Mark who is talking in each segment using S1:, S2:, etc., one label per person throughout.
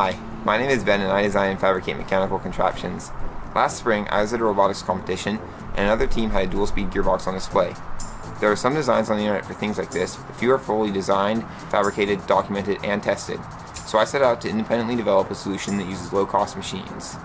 S1: Hi, my name is Ben and I design and fabricate mechanical contraptions. Last spring, I was at a robotics competition and another team had a dual speed gearbox on display. There are some designs on the internet for things like this, but few are fully designed, fabricated, documented, and tested. So I set out to independently develop a solution that uses low cost machines.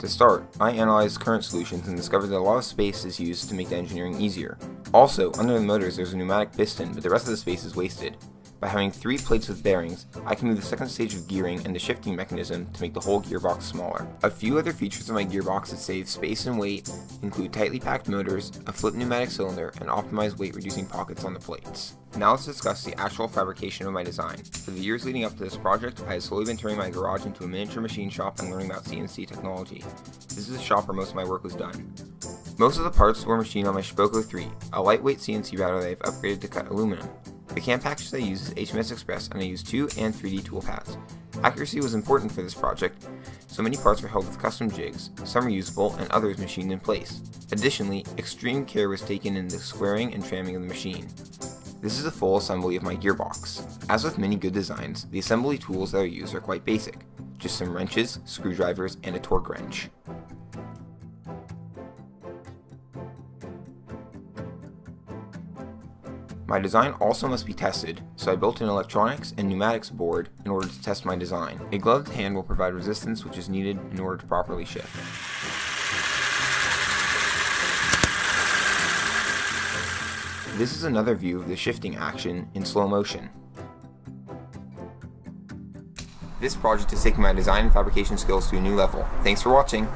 S1: To start, I analyzed current solutions and discovered that a lot of space is used to make the engineering easier. Also, under the motors there's a pneumatic piston, but the rest of the space is wasted. By having three plates with bearings, I can move the second stage of gearing and the shifting mechanism to make the whole gearbox smaller. A few other features of my gearbox that save space and weight include tightly packed motors, a flip pneumatic cylinder, and optimized weight reducing pockets on the plates. Now let's discuss the actual fabrication of my design. For the years leading up to this project, I have slowly been turning my garage into a miniature machine shop and learning about CNC technology. This is the shop where most of my work was done. Most of the parts were machined on my Shapeoko 3, a lightweight CNC router that I've upgraded to cut aluminum. The CAM package that I use is HSMXpress and I use 2 and 3D toolpaths. Accuracy was important for this project, so many parts were held with custom jigs, some reusable and others machined in place. Additionally, extreme care was taken in the squaring and tramming of the machine. This is a full assembly of my gearbox. As with many good designs, the assembly tools that are used are quite basic, just some wrenches, screwdrivers, and a torque wrench. My design also must be tested, so I built an electronics and pneumatics board in order to test my design. A gloved hand will provide resistance which is needed in order to properly shift. This is another view of the shifting action in slow motion. This project has taken my design and fabrication skills to a new level. Thanks for watching!